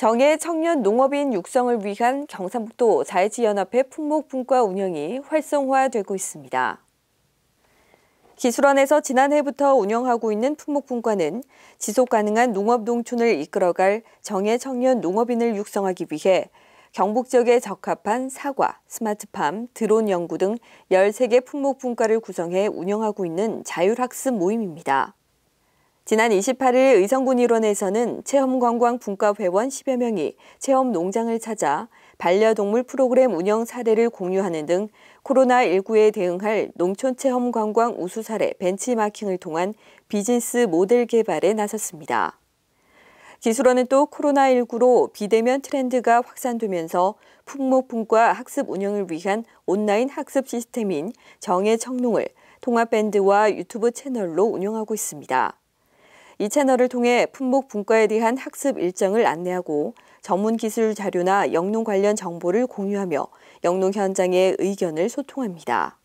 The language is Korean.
정예 청년 농업인 육성을 위한 경상북도 자해지연합회 품목분과 운영이 활성화되고 있습니다. 기술원에서 지난해부터 운영하고 있는 품목분과는 지속가능한 농업 농촌을 이끌어갈 정예 청년 농업인을 육성하기 위해 경북 지역에 적합한 사과, 스마트팜, 드론 연구 등 13개 품목분과를 구성해 운영하고 있는 자율학습 모임입니다. 지난 28일 의성군 일원에서는 체험관광 분과 회원 10여 명이 체험 농장을 찾아 반려동물 프로그램 운영 사례를 공유하는 등 코로나19에 대응할 농촌 체험 관광 우수 사례 벤치마킹을 통한 비즈니스 모델 개발에 나섰습니다. 기술원은 또 코로나19로 비대면 트렌드가 확산되면서 품목분과 학습 운영을 위한 온라인 학습 시스템인 정의 청농을 통합밴드와 유튜브 채널로 운영하고 있습니다. 이 채널을 통해 품목 분과에 대한 학습 일정을 안내하고 전문 기술 자료나 영농 관련 정보를 공유하며 영농 현장의 의견을 소통합니다.